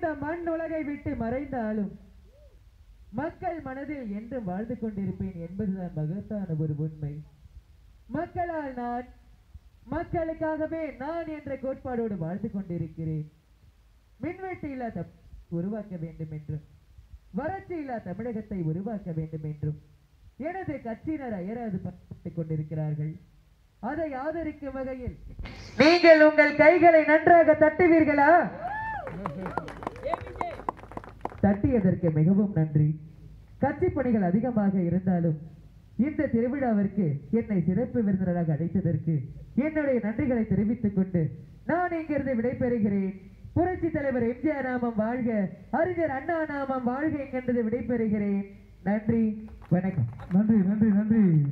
இந்த மண் உலகை விட்டு மறைந்தாலும் மக்கள் மனதில் என்றும் வாழ்ந்து கொண்டிருப்பேன் என்பதுதான் மகத்தான ஒரு உண்மை. மக்களால் நான் மக்களுக்காகவே நான் என்ற கோட்பாடோடு வாழ்ந்து கொண்டிருக்கிறேன். மின்வெட்டு இல்லாத உருவாக்க வேண்டும் என்றும் வறட்சி இல்லா தமிழகத்தை உருவாக்க வேண்டும் என்றும் எனது கட்சியினர் அயராது பார்த்துக் கொண்டிருக்கிறார்கள். அதை ஆதரிக்கும் வகையில் நீங்கள் உங்கள் கைகளை நன்றாக தட்டுவீர்களா? தட்டியதற்கு மிகவும் நன்றி. கட்சி பணிகள் அதிகமாக இருந்தாலும் இந்த திருவிழாவிற்கு என்னை சிறப்பு விருந்தினராக அழைத்ததற்கு என்னுடைய நன்றிகளை தெரிவித்துக் கொண்டு நான் இங்கிருந்து விடைபெறுகிறேன். புரட்சி தலைவர் எம்ஜிஆர் நாமம் வாழ்க அறிஞர் அண்ணா நாமம் வாழ்க என்கின்றது விடைபெறுகிறேன். நன்றி வணக்கம். நன்றி நன்றி நன்றி.